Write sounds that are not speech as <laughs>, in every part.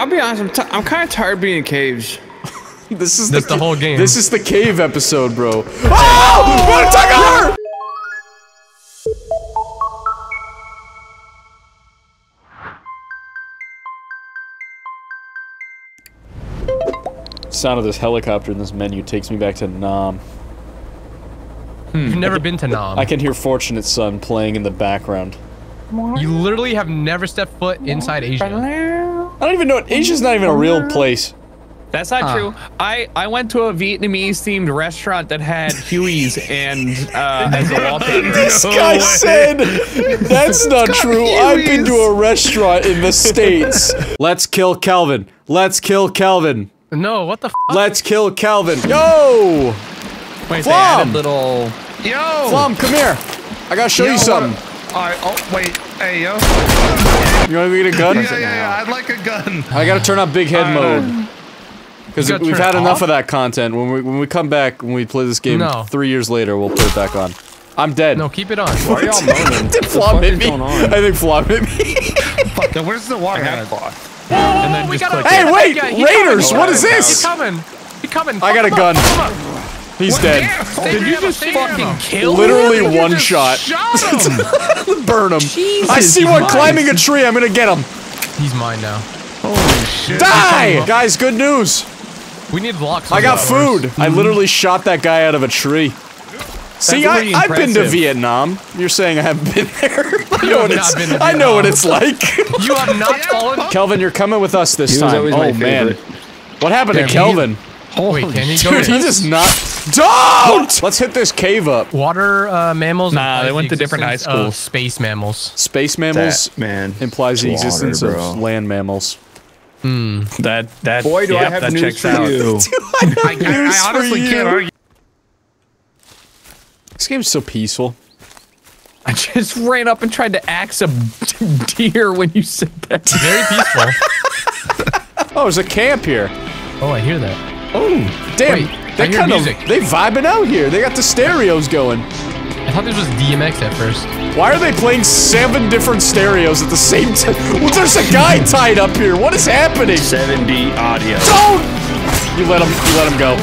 I'll be honest. I'm, t I'm kind of tired of being in caves. <laughs> This is That's the, the whole game. This is the cave episode, bro. <laughs> Oh! What Tucker! Sound of this helicopter in this menu takes me back to Nam. Hmm. You've never been to Nam. I can hear Fortunate Son playing in the background. You literally have never stepped foot inside Asia. I don't even know. Asia's not even a real place. That's not Huh. true. I I went to a Vietnamese themed restaurant that had Huey's and uh, as a <laughs> wallpaper. This guy said that's not true. I've been to a restaurant in the states. <laughs> Let's kill Kelvin. Let's kill Kelvin. No, what the f? Let's kill Kelvin. Yo! Wait, they Flom! added little. Yo! Flom, come here. I gotta show Yo, you what- something. Alright, oh, wait. Hey, yo. You want me to get a gun? Yeah, yeah, yeah, I'd like a gun. I gotta turn on big head Alright, mode. Because we've had enough off? of that content. When we when we come back, when we play this game No. three years later, we'll put it back on. I'm dead. No, keep it on. Why are y'all <laughs> moaning? Did What the Flom fuck hit me? going on? I think Flom hit me. Then where's the water at? And then we gotta- Hey, wait! Raiders! coming. What is He's this? coming. He's coming. I got a Fuck gun. Him up, fuck him up. He's dead. Did you just fucking kill Literally him? one shot. Shot him. <laughs> Burn him. I see one Christ. climbing a tree. I'm gonna get him. He's mine now. Holy shit. Die! Guys, good news. We need locks. I got the food. doors. I mm-hmm. literally shot that guy out of a tree. See, I, I've been to. Vietnam. You're saying I haven't been <laughs> there? I You know have what not it's. been to I know what it's like. <laughs> You have not fallen. Kelvin, you're coming with us this He time. always Oh my man, what happened Damn, to he- Kelvin? Wait, can he go? Dude, he just not. Don't. Let's hit this cave up. Water uh, mammals. Nah, they went the to different high schools. Space mammals. Space mammals That, man. implies the Water, existence bro. of land mammals. Hmm. That that. Boy, do I have that news checks for out. you. <laughs> <laughs> I, I, News I for honestly you. can't argue. This game's so peaceful. I just ran up and tried to axe a <laughs> deer when you said that. Very peaceful. Oh, there's a camp here. oh, I hear that. Oh, damn. Wait, I they hear kind of music. they vibing out here. They got the stereos going. I thought this was DMX at first. Why are they playing seven different stereos at the same time? Well, there's a guy tied up here. What is happening? 7D audio. Don't! You let him. You let him go.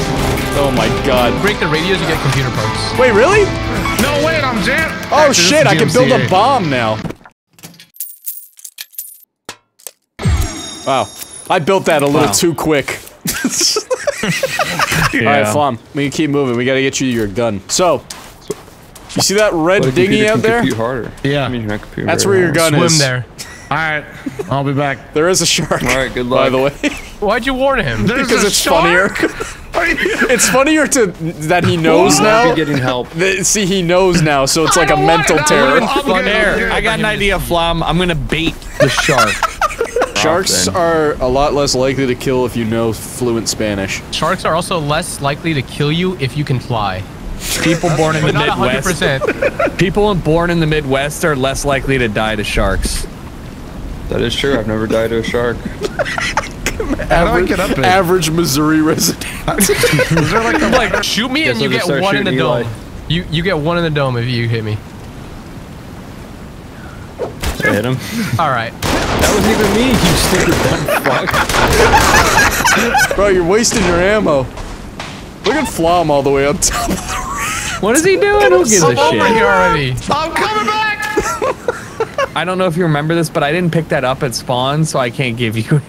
Oh my god. Break the radios, you get computer parts. Wait, really? No, wait, I'm jam. Oh shit! I can build a bomb now. Wow, I built that a little Wow. too quick. <laughs> <laughs> <laughs> All right, Flom, we can keep moving. We gotta get you your gun. So, you see that red But a dinghy out there? harder. Yeah. I mean, your That's where your gun Swim is. there. <laughs> Alright, I'll be back. There is a shark. All right, good luck. By the way, <laughs> Why'd you warn him? There's because a it's shark? funnier. it's funnier to that he knows I'll now. getting help. That- See, he knows now, so it's like a mental terror. I'm Fun good, I'm air. I got an idea, Flom. I'm gonna bait the shark. Sharks then. are a lot less likely to kill if you know fluent Spanish. Sharks are also less likely to kill you if you can fly. People born in the But not Midwest. 100%. <laughs> People born in the Midwest are less likely to die to sharks. That is true. I've never died to a shark. <laughs> How do I get up it? Average Missouri resident. <laughs> Is there like a like, shoot me and you get one in the Eli. dome. You you get one in the dome if you hit me. I hit him. All right. That wasn't even me. You stupid dumb fuck. <laughs> Bro, you're wasting your ammo. Look at Flom all the way up top. What is he doing? Who gives a I'm over shit? here already. I'm coming back! <laughs> I don't know if you remember this, but I didn't pick that up at spawn, so I can't give you.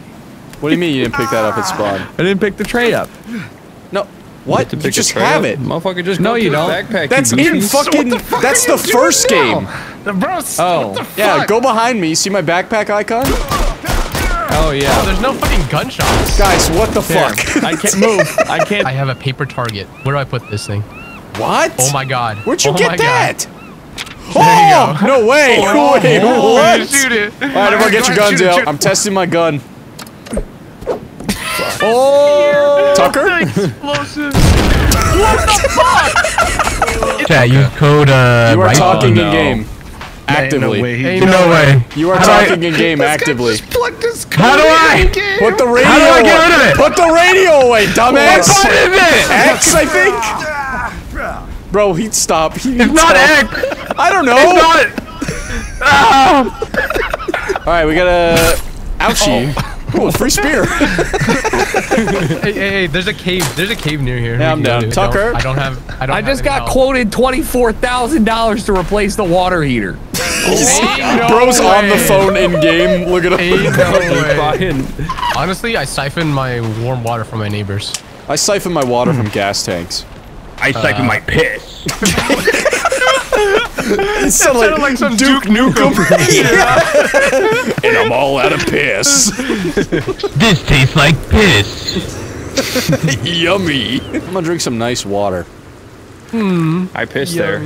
What do you mean you didn't pick that up at spawn? I didn't pick the tray up. No. What? To You just have it. Motherfucker, just No, you don't. Backpack, That's you in goofies. fucking. That's the first game. The bro, Oh. what the fuck? Yeah, go behind me. See my backpack icon? Oh yeah. Oh, there's no fucking gunshots. Guys, what the There. fuck? I can't <laughs> move. I can't. I have a paper target. Where do I put this thing? what? Oh my god. Where'd you oh get that? <laughs> God. Oh, no way. <laughs> Oh, Wait, Oh, what? Shoot it. All right, everyone get your guns out. I'm testing my gun. Oh, Tucker? Explosive. what the fuck? Yeah, you code uh. You are right talking in game. Actively. No way. He Ain't no way. You are talking in game actively. plugged his How do I? Put the radio How do I get away. rid of it? Put the radio away, dumbass. What is it? X, I think. Bro, he'd stop. He'd It's not stop. X. I don't know. It's not. Ah. All right, we gotta. Ouchie. Cool, free spear. <laughs> Hey, hey, hey, there's a cave. There's a cave near here. Yeah, I'm can go down. I Tucker? don't- I don't have. I don't. I just any got help. quoted twenty-four thousand dollars to replace the water heater. Bro's on the phone in game. Look at Ain't him. no <laughs> Honestly, I siphon my warm water from my neighbors. I siphon my water from hmm. gas tanks. I siphon uh, my piss. <laughs> It sounded sounded like some Duke Nukem. <laughs> and I'm all out of piss. <laughs> This tastes like piss. <laughs> Yummy. I'm gonna drink some nice water. Hmm. I pissed there.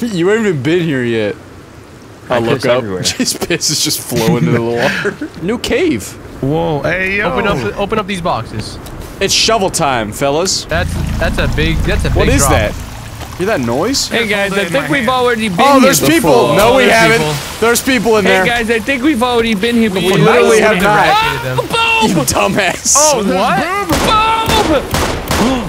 You haven't even been here yet. I, I look up. everywhere. His piss is just flowing into the water. New cave. Whoa, hey yo. Open up. Open up these boxes. It's shovel time, fellas. That's that's a big. That's a big. What is drop. that? Hear that noise? Hey guys, I hold it in think we've hand. already been Oh, here there's people. before. No, we there's haven't. people. There's people in Hey there. guys, I think we've already been here before. We literally have not. eradicated them. You dumbass. Oh what?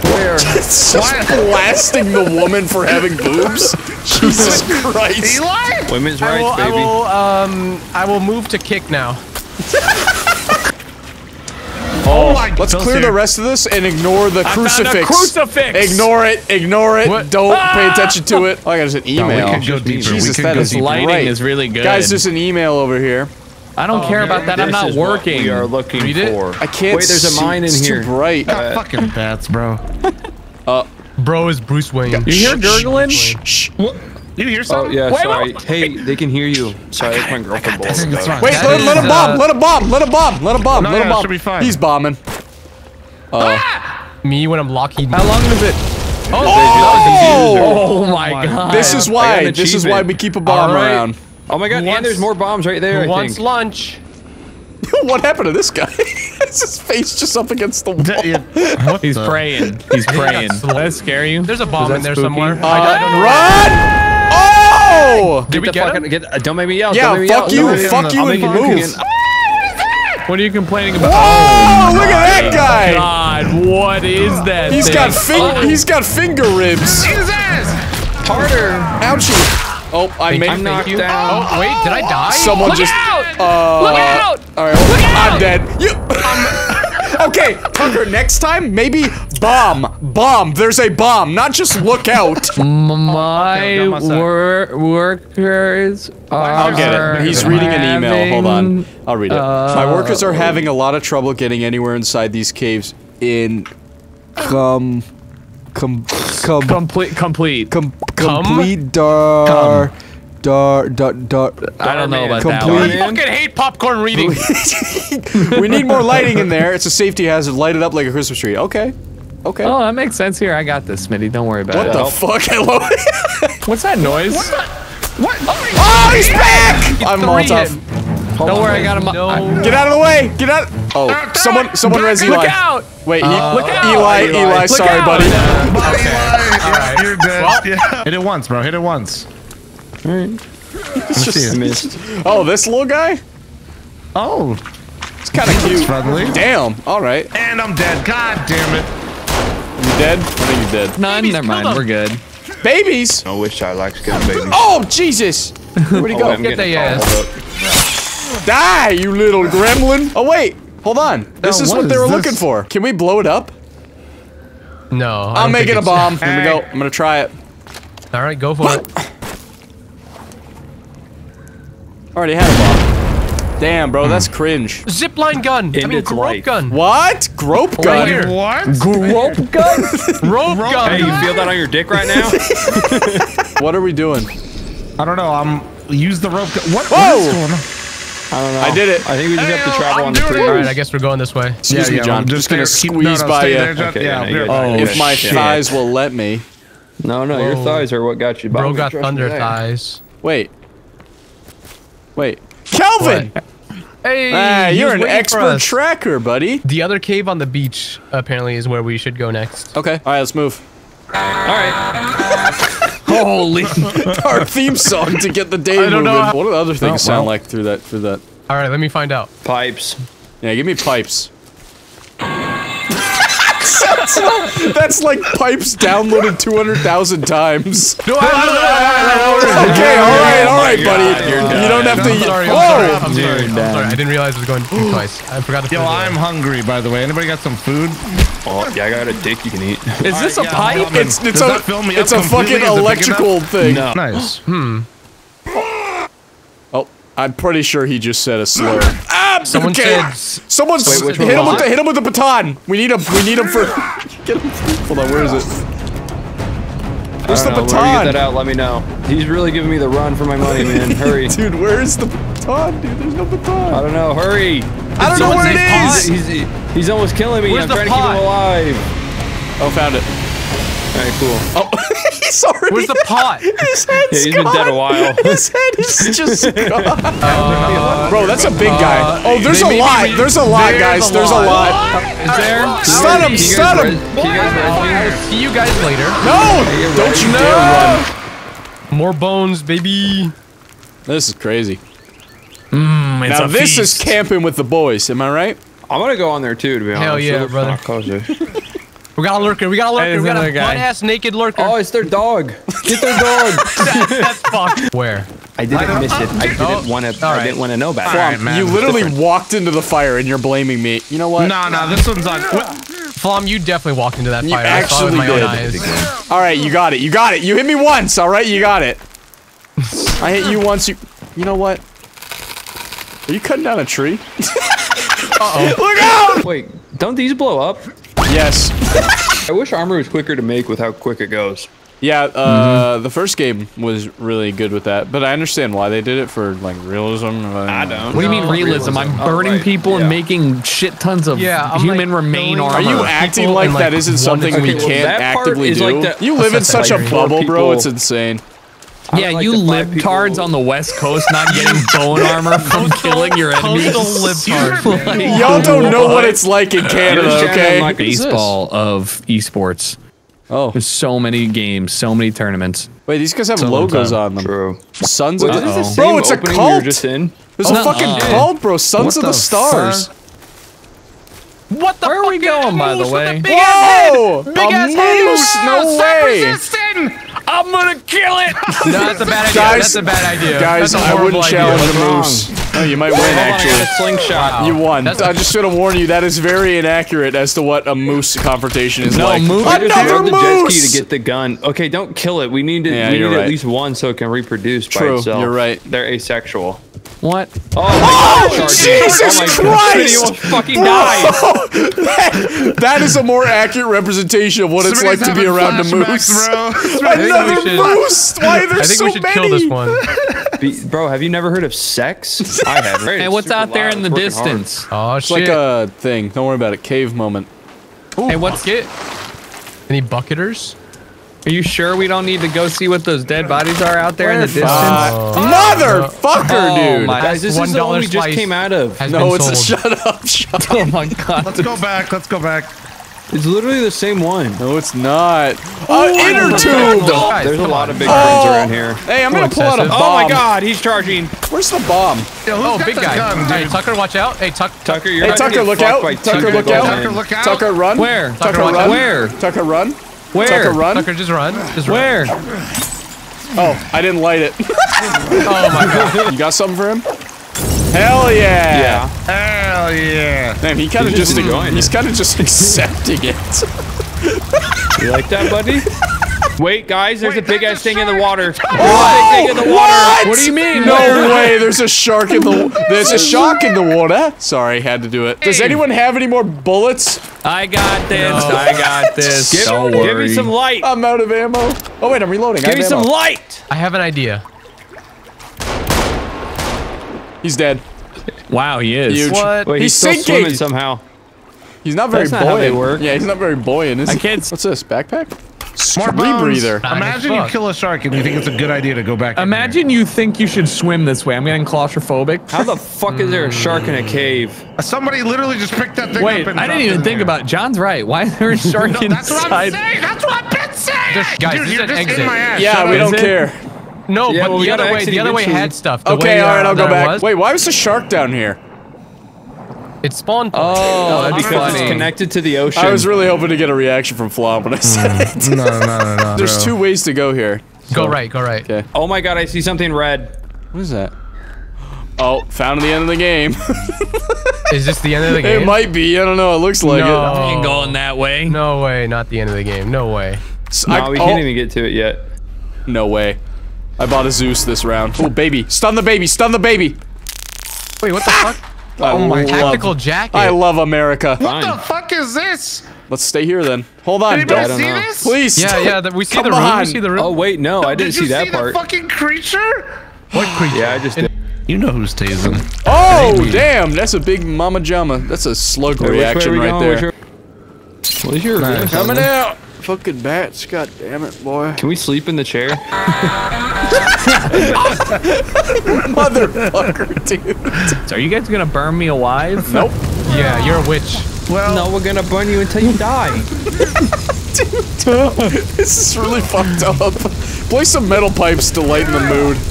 Where? <laughs> It's just blasting the woman for having boobs. <laughs> Jesus Christ. Eli? Women's I rights, will, I will, um, I will move to kick now. <laughs> Oh, my- let's Phil's clear the rest of this and ignore the found a crucifix. crucifix. Ignore it. Ignore it. What? Don't pay Ah! attention to it. <laughs> Oh, I got just an email. we could go deeper. Jesus, we could that go is deeper. Lighting right. is really good. Guys, there's an email over here. I don't Oh, care about that. I'm This not is what working. We are looking Read it? for. I can't Wait, there's a mine in it's here. too bright. Ah, fucking bats, bro. <laughs> Bro is Bruce Wayne. You hear gurgling? Shh, shh. What? You hear something? Oh something? yeah, Wait, sorry. wait. Hey, they can hear you. <laughs> Sorry, that's my girlfriend. I think it's fine. Wait, That let, let him bomb. uh, Let him bomb. Let him bomb. Let him bomb. No, let him yeah, it bomb. should be fine. He's bombing. Ah! Me when I'm Lockheed. How long is it? Oh! Oh my god. This is why. This is why we keep a bomb All right. around. Oh my god, Who and there's more bombs right there. Who I wants lunch? <laughs> what happened to this guy? <laughs> Is his face just up against the wall? What He's the- praying. He's praying. Does slow. that scare you? There's a bomb in there spooky? somewhere. Uh, I got- run! Oh! Did we the get fuck him? get, uh, don't make me yell. Yeah, don't make me fuck yell. you, Don't make me fuck you and move. What are you complaining about? Oh, look at that guy! God, what is that? He's thing? got fing- he's got finger ribs. Eat his ass! Harder. Ouchie. Oh, I made I'm knocked you. down. Oh wait, did I die? someone Look just out! uh Look out! All right, Look I'm out! dead. You Okay, Tucker, next time maybe bomb. Bomb. There's a bomb, not just look out. <laughs> My got my wor- workers are. I'll get it. He's reading an email. Hold on. I'll read it. My workers are having a lot of trouble getting anywhere inside these caves in Come... com com Complete. Complete. com complete dar dar dar dar I don't know about that Complete- one. I fucking hate popcorn reading. <laughs> we need more lighting in there. It's a safety hazard. Light it up like a Christmas tree. Okay. Okay. Oh, that makes sense here. I got this, Smitty. Don't worry about what it. What the fuck? <laughs> Hello. What's that noise? What? Oh, oh, oh, he's back! I'm Three Molotov. hit. Don't worry, I got him. I- No. Get out of the way! Get out! Oh, someone, someone res Eli. Look out! Wait, he, uh, Look out! Eli, Eli, Eli. Sorry, out! buddy. Bye, Eli. You're dead. Yeah. Hit it once, bro. Hit it once. It's just- Missed. <laughs> oh, this little guy? Oh, It's kind of cute. friendly. Damn. All right. And I'm dead. God damn it. You dead? I think you're dead. None. Babies, Never mind. them. We're good. Babies. I wish I liked killing babies. <laughs> Oh, Jesus. Where'd he Oh, go? I'm Get getting their ass. Die, you little gremlin. Oh, wait. Hold on. This Now, is what what they were this? looking for. Can we blow it up? No. I I'm making a bomb. <laughs> Here we go. I'm gonna try it. All right, go for it. Already had a bomb. Damn, bro, that's hmm. cringe. Zipline gun. I mean, its rope life. gun. What? Grope Right gun? here. What? Rope gun? <laughs> Rope gun. Hey, you feel that on your dick right now? <laughs> What are we doing? I don't know. I'm use the rope. gu- What? Whoa! What is going on? I don't know. I did it. I think we just have to travel I'm on the doing tree. All right, I guess we're going this way. Excuse yeah, me, yeah, John. I'm just gonna squeeze no, no, by you. Okay, yeah, yeah, here. you got it. Oh, if my Shit. thighs will let me. No, no, your oh. thighs are what got you. Bro got thunder thighs. Wait. Wait. Kelvin! Hey, Ah, you're an expert tracker, buddy. The other cave on the beach apparently is where we should go next. Okay. All right, let's move. All right. <laughs> Holy! <laughs> Our theme song to get the day I moving. don't know What do other things Oh, sound well. like through that? Through that? All right, let me find out. Pipes. Yeah, give me pipes. <laughs> That's like pipes downloaded 200,000 times. No, I, I, Okay, all right, all right, God, buddy. You're You don't have to. I'm sorry, I'm Whoa! sorry, I'm sorry, I'm sorry. I didn't realize it was going <gasps> twice. I forgot to put Yo, it. I'm hungry, by the way. Anybody got some food? Oh, yeah, I got a dick you can eat. Is this a yeah, pipe? I'm. It's it's Does a fill me it's up a fucking Is it big electrical thing. No. Nice. Hmm. Oh, I'm pretty sure he just said a slur. <laughs> ah, Someone okay. said s- Someone's Wait, hit him with the hit him with the baton. We need him. We need him for. <laughs> Get him. Hold on. Where is it? Where's the don't know, where you get that out, let me know. He's really giving me the run for my money, man. <laughs> Hurry. Dude, where is the baton, dude? There's no baton. I don't know. Hurry. I don't know someone where say it is. He's, he's almost killing me. Where's I'm the trying to keep him alive. Oh, found it. All right, cool. He's already. Where's the pot? <laughs> His head's Yeah, he's been gone. dead a while. <laughs> His head is <laughs> just gone. Bro, that's a big guy. uh, Oh, there's they a lot. re- There's a lot, guys. a There's a lot. lot. Is there? Stun him! Can you guys Stun him! Can you guys res me? I'll see you guys later. No! Don't you dare run. More bones, baby. This is crazy. Mm, it's Now a this is camping with the boys. Am I right? I'm gonna go on there too, to be honest. Hell yeah, brother. Kinda cozy. We got a lurker. We got a Hey, lurker. We there's got a another guy. butt ass naked lurker. oh, it's their dog. Get their dog. <laughs> that's fucked. Where? I didn't miss it. I didn't want to. Oh, all I didn't want to know about All it. right, you literally walked into the fire and you're blaming me. You know what? No, no, this one's on. What? Flom, you definitely walked into that You fire. I saw it with my actually own did. eyes. All right, you got it. You got it. You hit me once. All right, you got it. I hit you once. You. You know what? Are you cutting down a tree? <laughs> Uh-oh. Look out! Wait, don't these blow up? Yes. <laughs> I wish armor was quicker to make with how quick it goes. Yeah, uh, the first game was really good with that, but I understand why they did it for like realism. I don't. What do you mean No, realism? I'm Oh, burning right, people yeah. and making shit tons of Yeah, human like, remain armor. Are you acting like like, that isn't something to we well, can't actively do? like the- you live in That's such a bubble, bro. It's insane. I yeah, like you the five libtards people- on the west coast not getting bone <laughs> armor from killing your enemies. Coastal libtard. Y'all don't know what it's like in Canada, You're okay? like- Baseball of esports. Oh, There's so many games, so many tournaments. wait, these guys have Some logos on them. True. Sons Wait, of this the is Bro, it's a opening we were cult. just in. There's a Nuh-uh. fucking cult, bro. Sons of the, the Stars. What the Where are we going, by the moose with way? Big ass head? Whoa! Big a ass head. moose? No way! I'm gonna kill it. <laughs> No, that's a bad idea. Guys- that's a bad idea. Guys, that's a I horrible wouldn't idea. challenge a moose. Oh, you might win, Hold on, I got actually. a slingshot. You won. That's- I just should have warned you. That is very inaccurate as to what a moose confrontation is No, like. moose- I just Another grabbed the jet ski to get the gun. Okay, don't kill it. We need to. Yeah, we need you're at least one so it can reproduce True, by itself. you're right. They're asexual. What? Oh, oh, my God, charging. Jesus oh Christ! God, City almost fucking oh, died. that, that is a more accurate representation of what it's like to be around a moose. Bro. <laughs> Another should- moose! Why are there I think so we should many? kill this one. <laughs> Be- Bro, have you never heard of sex? <laughs> I have. Right? Hey, what's out there in the distance? Oh It's shit. like a thing. Don't worry about it. Cave moment. Hey, what's it? Any bucketers? Are you sure we don't need to go see what those dead bodies are out there in the distance? Uh, motherfucker, Oh, dude! my- Guys, this One is the one dollar we just came out of. No, been it's a shut up, shut up. <laughs> Oh my god. Let's go back. Let's go back. It's literally the same one. No, it's not. Uh, inner tube. Guys, There's a lot on. of big Oh. brains around here. Hey, I'm gonna pull out a excessive. bomb. Oh my god, he's charging. Where's the bomb? Yo, who's Oh, big guy. gun, hey. Tucker, watch out. Hey, Tuck. Tucker, you're Hey, about to Tucker, get look out. Tucker, look out. Tucker, look out. Tucker, run. Where? Tucker, Tucker, run. Where? Tucker, run. Where? Tucker, run. Tucker, just run. Just run. Where? Oh, I didn't light it. <laughs> Oh my god. you got something for him? Hell yeah! Yeah. Hell yeah. Man, he kind of just, just enjoying he's kind of just <laughs> accepting it. You like that, buddy? <laughs> Wait, guys, there's Wait, a big ass a thing in the shark. water. There's Oh, a big thing in the water. what? What do you mean? No way! There's a shark in the. <laughs> There's a shark in the water. Sorry, had to do it. Does anyone have any more bullets? I got this. I got <laughs> this. Give, Don't worry. give me some light. I'm out of ammo. Oh wait, I'm reloading. Give me have some light. I have an idea. He's dead. Wow, he is. Huge. What? Wait, he's, He's still sinking. swimming somehow. He's not very That's not how buoyant. they work. Yeah, he's not very buoyant, is I he? can't- What's this? Backpack? More Rebreather. bones. breather. Imagine you fuck. kill a shark and you think it's a good idea to go back. in Imagine you think you should swim this way. I'm getting claustrophobic. How the fuck is there a shark in a cave? Somebody literally just picked that thing Wait, up and I didn't even think in about. John's right. Why is there a <laughs> shark there. No, that's what I'm saying. That's what I've been saying. Just- guys, Dude, this you're is just exit. in my ass. Yeah, Shut we up. don't care. No, Yeah, but well, the other way, exit the other way had stuff. The Okay, way, all right, uh, I'll go back. was- Wait, why was the shark down here? It's spawned. Oh, oh, that'd be Because it's connected to the ocean. I was really hoping to get a reaction from Flop when I said mm. it. No, no, no, no. <laughs> There's bro. two ways to go here. Go right, go right. Okay. Oh my god, I see something red. What is that? Oh, found the end of the game. <laughs> Is this the end of the game? it might be. I don't know. It looks like No. it. Ain't going that way. No way, not the end of the game. No way. S- No, I- we oh, can't even get to it yet. No way. I bought a Zeus this round. Oh, baby. Stun the baby. Stun the baby. Wait, what the ah! fuck? Oh I Oh my love- tactical jacket. I love America. What the fuck is this? Let's stay here then. Hold on. Anybody Don't, see know. this? please. yeah, yeah. The, we see Come the room. on. We see the room. Oh wait, no, I didn't Did see that see part. the fucking creature? what creature? Yeah, I just did. You know who's tasing. Oh, damn. That's a big mama jama. That's a slug Wait, which way are reaction right going? there. Which way- What is your Nice. Coming out. Fucking bats. God damn it, boy. Can we sleep in the chair? <laughs> <laughs> Motherfucker, dude. So are you guys gonna burn me alive? Nope. Yeah, you're a witch. Well, No, we're gonna burn you until you die. Dude, <laughs> this is really fucked up. Play some metal pipes to lighten the mood. <laughs>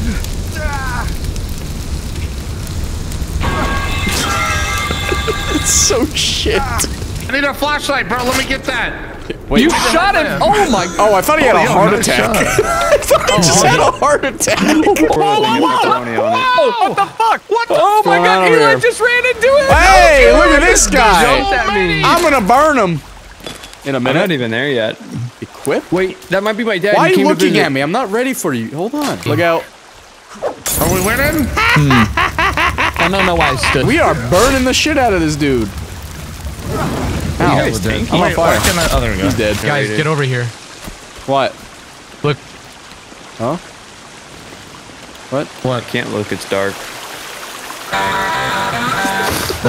it's so shit. I need a flashlight, bro. Let me get that. Wait. You shot him! Oh my god. <laughs> Oh, I thought he had a oh, heart nice attack. <laughs> I thought he oh, just had a heart attack. Pour a little pepperoni on. Oh, what the fuck? What the? Oh my god, over Eli here? just ran into it! Hey, look at this guy. At. I'm gonna burn him. In a minute. I'm not even there yet. Equip? Wait, that might be my dad. Why are you looking at me? I'm not ready for you. Hold on. Hmm. Look out. Are we winning? Hmm. <laughs> I don't know why I stood. We are burning the shit out of this dude. You Ow. guys tanky? I'm on Wait, why fire. can I? Oh, there we go. He's dead. Guys, get over here. What? Look. Huh? What? What? Can't look, it's dark. <laughs>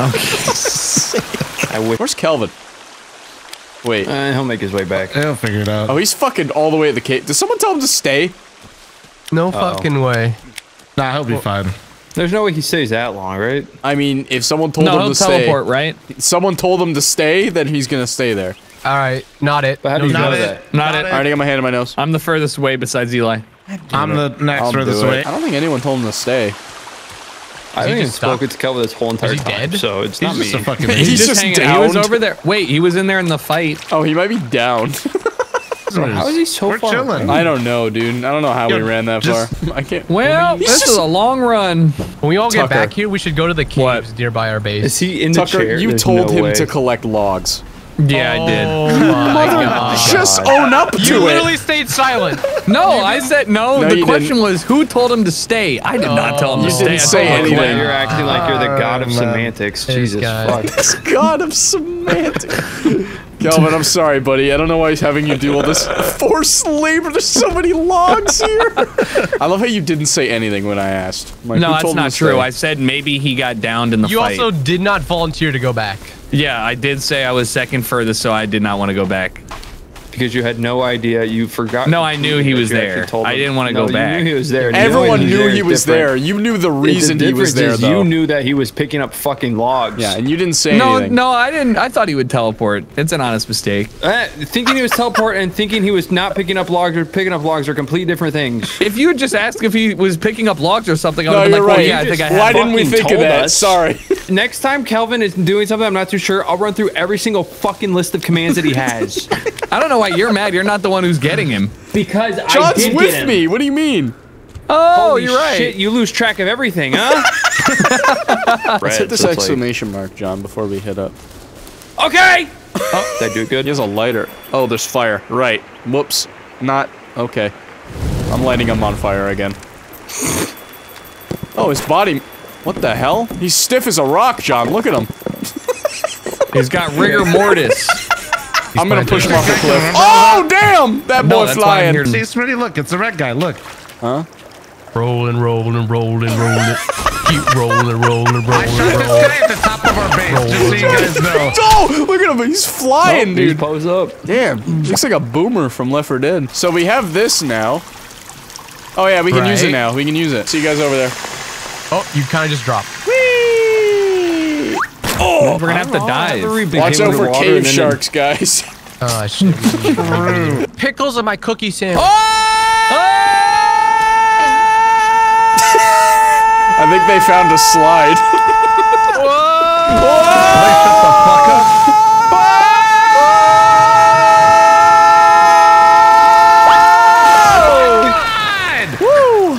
I wish. Where's Kelvin? Wait. Uh, he'll make his way back. He'll figure it out. Oh, he's fucking all the way at the cave. Did someone tell him to stay? No fucking way. Nah, he'll be fine. There's no way he stays that long, right? I mean, if someone told no, him he'll to teleport, stay, right? someone told him to stay, then he's gonna stay there. All right, not it. But how do you not know it. that? Not, All it. right, I got my hand in my nose. I'm the furthest away besides Eli. I'm the next I'll furthest do away. it. I don't think anyone told him to stay. I he haven't just spoken to Kelvin this whole entire he time, dead? so it's He's not just me. a fucking <laughs> He's He's just, just hanging out. He was over there. Wait, he was in there in the fight. Oh, he might be down. <laughs> How is he so We're far? chilling. I don't know, dude. I don't know how Yo, we ran that just- far. <laughs> I can't. Well, He's this just- is a long run. When we all get back here, we should go to the caves nearby our base. Is he in the Tucker, chair? you There's told no him way. to collect logs. Yeah, I oh did. Oh my god. Just own up to You it. literally stayed silent. <laughs> No, I said no. No, the question didn't. was who told him to stay. I did not tell him oh, to stay. didn't say told him to anything. quit. You're acting like you're the oh, <laughs> god of semantics. Jesus guy. fuck. God of semantics. Kelvin, I'm sorry, buddy. I don't know why he's having you do all this <laughs> forced labor. There's so many logs here. I love how you didn't say anything when I asked. Like, No, that's not true. stay? I said maybe he got downed in the You fight. also did not volunteer to go back. yeah, I did say I was second furthest, so I did not want to go back. Because you had no idea. You forgot. No, I knew he was there. told I didn't wanna No, go back. Knew he was there. Everyone knew he was different. there. You knew the The reason he was difference there, is though. You knew that he was picking up fucking logs. yeah, and you didn't say No, anything. no, I didn't. I thought he would teleport. It's an honest mistake. Uh, thinking he was teleport and thinking he was not picking up logs or picking up logs are complete different things. If you had just asked if he was picking up logs or something, I would No, have been like, right. well, yeah, I You think I just- Why didn't we fucking think of told that? us. Sorry. <laughs> Next time Kelvin is doing something I'm not too sure, I'll run through every single fucking list of commands that he has. <laughs> I don't know why you're mad. You're not the one who's getting him. because I John's did with get him. me. What do you mean? Oh, Holy you're right. Shit, you lose track of everything, huh? <laughs> Let's hit this so it's like- exclamation mark, John, before we hit up. okay. Oh, did I do good? He has a lighter. Oh, there's fire. Right. Whoops. Not. Okay. I'm lighting him on fire again. Oh, his body. What the hell? He's stiff as a rock, John. Look at him. He's got rigor mortis. <laughs> I'm gonna push him dude. off the <laughs> cliff. Oh, oh damn! That No, boy that's why I'm flying. here See, Smitty, look, it's the red guy. Look. Huh? Rolling, rolling, rolling, rolling. Keep rolling, rolling, I rolling, I shot this guy at the top of our base, just so you guys know. <laughs> Oh, look at him. He's flying, Dude, dude. pose up. Damn. Looks like a boomer from Left 4 Dead. So we have this now. Oh, yeah, we can use it now. We can use it. See you guys over there. Oh, you kind of just dropped. Whee! We're gonna have to dive. Watch out for cave sharks, guys. <laughs> Oh, shit. Pickles on my cookie sandwich. I think they found a slide. <laughs>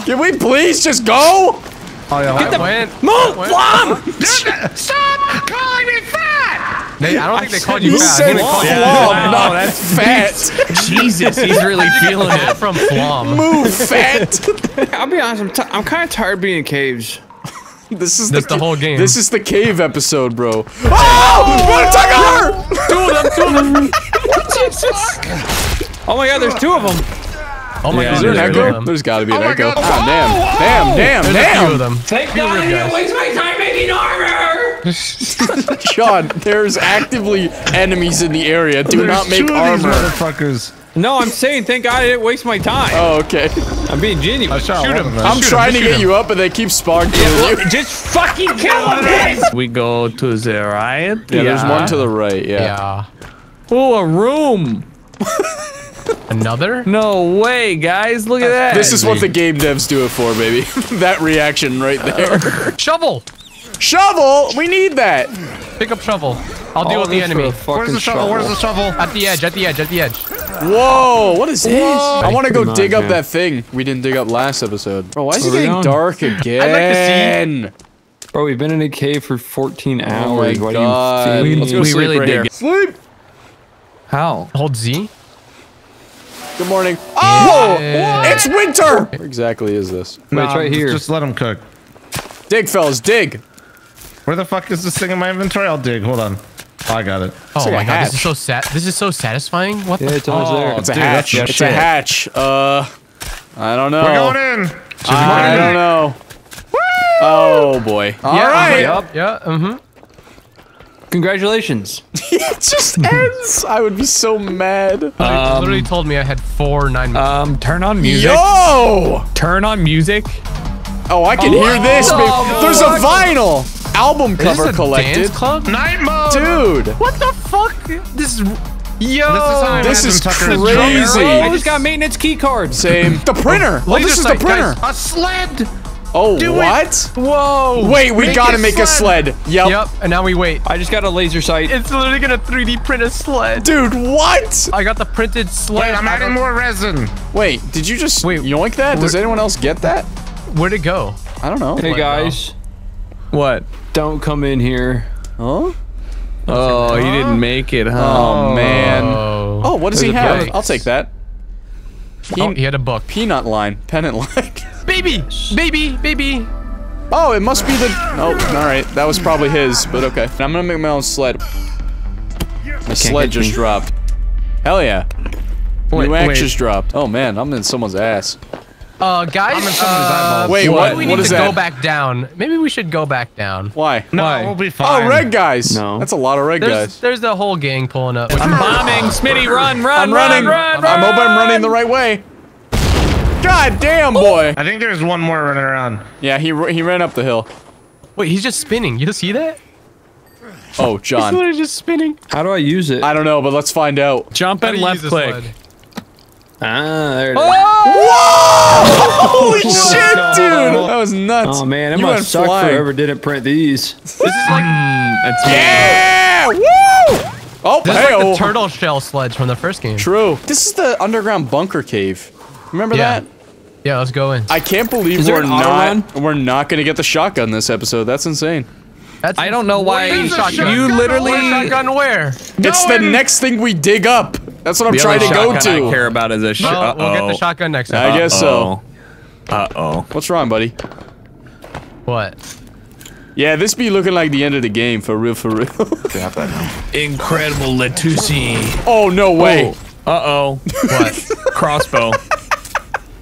Can we please just go? Oh, yeah. I went. Move, Flom! <laughs> Stop calling me fat! They, I don't think they called you You fat. I said think they called you Flom, Wow, not that's- fat. <laughs> Jesus, he's really feeling it. from Flom. Move, fat. <laughs> I'll be honest, I'm, t- I'm kind of tired of being in caves. <laughs> This is That's the, the whole game. This is the cave episode, bro. Oh! Run, Tucker! Two of them, two of them. Oh my god, there's two of them. Oh my Yeah, god, Is there an there's two of echo? them. There's gotta be an Oh my echo. God. Ah, damn. Damn, damn, There's a few of damn. them. Take Few real guys. waste my time making armor. <laughs> John, there's actively enemies in the area. Do There's not make two of these armor. motherfuckers. No, I'm saying thank God I didn't waste my time. Oh, okay. I'm being I genuine. Oh, shoot one him. I'm Shoot him, trying to get him. you up, but they keep spawn killing you. Just fucking kill him. <laughs> We go to the right. Yeah, there's one to the right. Yeah. Yeah. Oh, a room. <laughs> Another? No way, guys. Look at that. This is what the game devs do it for, baby. that reaction right there. Shovel! Shovel. We need that. Pick up shovel. I'll deal with the enemy. Where's the shovel? Where's the shovel? At the edge, at the edge, at the edge. Whoa, what is this? I want to go Come on, dig up man. that thing we didn't dig up last episode. Bro, why is it Where we getting going? dark <laughs> again? Bro, we've been in a cave for 14 hours. Oh my hours. Why god. do you Let's go We sleep really right did here. Sleep. How? Hold Z. Good morning. Oh, Yeah. it's winter. Where exactly is this? Wait, it's right here. Just let him cook. Dig, fellas, dig. Where the fuck is this thing in my inventory? I'll dig. Hold on. Oh, I got it. Oh like my god, this is so sad. This is so satisfying. What Yeah, the? it's almost oh, there. It's a Dude, hatch. It's shit. a hatch. Uh, I don't know. We're going in. I don't know. Oh boy. All Yeah, right. Yep. Yeah. Mm-hmm. Congratulations. <laughs> it just <laughs> ends. I would be so mad. Literally, literally told me I had four nine. Minutes. Um, turn on music. Yo! Turn on music. Oh, I can hear this. the baby. There's a vinyl album is this cover a collected. dance club? Night mode. Dude, What the fuck? This is. Yo. This is this is crazy. I just got maintenance key cards. Same. The printer. Oh, Laser this is the printer. guys. A sled. Oh, Do it. what? Whoa. Wait, we Make gotta a make a sled. Yep. Yep. And now we wait. I just got a laser sight. It's literally gonna 3D print a sled. Dude, what? I got the printed sled. Wait, I'm adding more resin. Wait, did you just Wait, yoink that? Does anyone else get that? Where'd it go? I don't know. Hey What, guys, What? don't come in here. Huh? Oh, you didn't make it, huh? Oh, oh man. Oh. Oh, what does he There's a have? break. I'll take that. Oh, he had a book. Peanut line, pennant line. <laughs> Baby, baby, baby. Oh, it must be the. Oh, all right. That was probably his, but okay. I'm gonna make my own sled. My sled just me. dropped. Hell yeah. Wait, New axe just dropped. Oh man, I'm in someone's ass. Uh, guys. I'm in uh, eyeballs. Wait, maybe what? We What need is to that? go back down. Maybe we should go back down. Why? No, Why? we'll be fine. Oh, red guys. No. That's a lot of red There's guys. there's the whole gang pulling up. I'm bombing. Smitty, run, run, I'm running. run, run, I hope I'm running the right way. God damn, boy. I think there's one more running around. Yeah, he he ran up the hill. Wait, he's just spinning. You see that? Oh, John. <laughs> He's John. literally just spinning. How do I use it? I don't know, but let's find out. Jump and left use this click. Sled? ah, there it is. Holy <laughs> shit, no, dude! no. That was nuts. Oh man, it You must went suck flying. whoever didn't print these. <laughs> This is like That's Yeah! Woo! Oh, this is like the turtle shell sledge from the first game. True. This is the underground bunker cave. Remember Yeah. that? Yeah, let's go in. I can't believe we're not we're not gonna get the shotgun this episode. That's insane. That's, I don't know why you literally- Where's shotgun where? It's the next thing we dig up. That's what I'm The trying to go shotgun I to. care about is a shot. Well, we'll get the shotgun next time. I time. guess so. Uh oh. What's wrong, buddy? What? Yeah, this be looking like the end of the game for real, for real. Drop that now. <laughs> Incredible Latusi. oh no way! Uh oh. What? <laughs> Crossbow.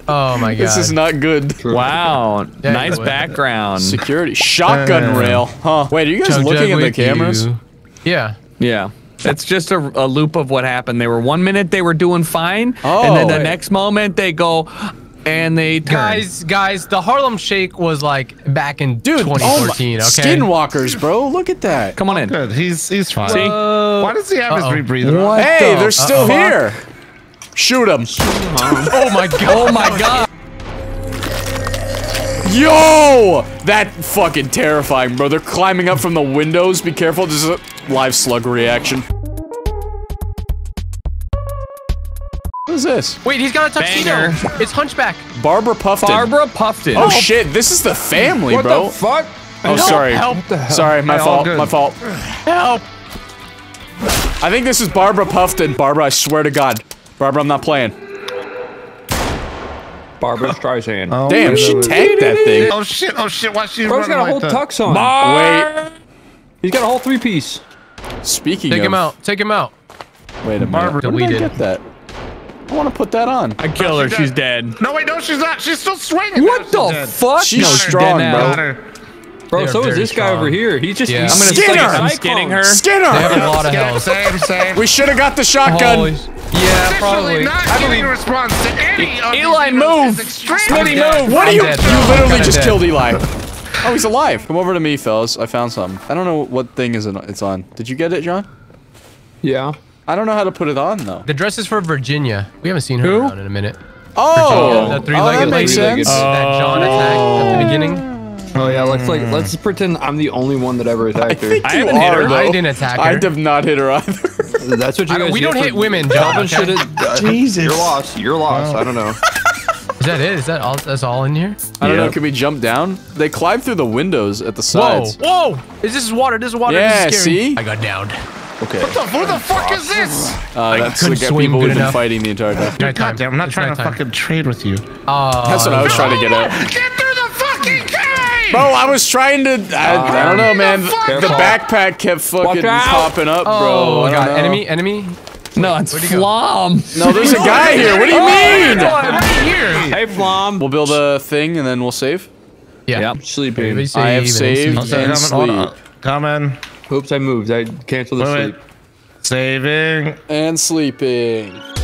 Oh my god. This is not good. Wow. Yeah, nice you background. Security shotgun Uh. rail, huh? Wait, are you guys Chug looking at the cameras? you. Yeah. Yeah. It's just a, a loop of what happened. They were one minute they were doing fine, and then Oh. the next moment they go, and they turn. Guys, guys, the Harlem Shake was like back in Dude, 2014, oh my, okay? Skinwalkers, bro. Look at that. come on in. Good. He's he's fine. See? Why does he have Uh-oh. his rebreather? What Hey, the they're still fuck? here. Shoot them. Oh my god. <laughs> Oh my god. Yo! That fucking terrifying, bro. They're climbing up from the windows. Be careful, This is a live slug reaction. What is this? Wait, he's got a tuxedo. Banger. It's Hunchback. Barbara Puffton. Barbara Puffton. Oh shit, this is the family, What bro. the fuck? Oh, sorry. help. Sorry, my Hey, fault. My fault. Help. I think this is Barbara Puffton. Barbara, I swear to God. Barbara, I'm not playing. Barbara <laughs> Streisand. Oh, Damn, she tanked that thing. Oh shit! Oh shit! Why she Bro's running got a whole that? tux on. Wait, He's got a whole three piece. speaking Take of. him out. Take him out. Wait a minute. Barbara Where did I get that? I want to put that on. I kill her. she's She's dead. dead. No wait, no, she's not. She's still swinging. What No, the dead. fuck? She's No, strong, bro. now. Got her. Bro, so is very this guy over here. He just Yeah. he's I'm gonna just skin like her. a I'm skinning her. Skinner! They have a lot of health. Same, same. We should have got the shotgun. Holy- yeah, probably. not I getting believe. a response to any of Eli, move. is Smitty, move. What are I'm you? dead, you literally just dead. killed Eli. <laughs> Oh, he's alive. Come over to me, fellas. I found something. I don't know what thing is it, it's on. Did you get it, John? Yeah. I don't know how to put it on though. The dress is for Virginia. We haven't seen her Who? around in a minute. Oh, the oh, three-legged that makes lady sense. that John attacked at the oh. beginning. Oh yeah. Let's like hmm. let's pretend I'm the only one that ever attacked her. think I you haven't hit are her. though. I didn't attack her. I her. have not hit her either. That's what you I don't- guys we don't hit women, John, Kelvin should have. Uh, Jesus. You're lost. You're lost. I don't know. Is that it? Is that all? That's all in here? I don't Yeah. know. Can we jump down? They climb through the windows at the Whoa! sides. Whoa! Whoa! Is this water? This is water. Yeah, this is scary. see? I got downed. Okay. Who the fuck is this? Uh, that's the couldn't guy- people good we've been fighting the entire time. Nighttime. Goddamn, I'm not It's trying to nighttime. fucking trade with you. Oh, That's what I was trying to get at. <laughs> Get Bro, I was trying to. I, I don't know, man. The, Careful. backpack kept fucking popping up, bro. Oh, I don't God. know. Enemy, enemy. No, it's Where'd he go? Flom. No, there's a <laughs> guy here. What do you oh, mean? right here. Hey, Flom. We'll build a thing and then we'll save. Yeah. Sleeping. Everybody I have save and saved and Okay, hold on, sleep. Coming. Oops, I moved. I canceled the Wait, sleep. wait. Saving. And sleeping.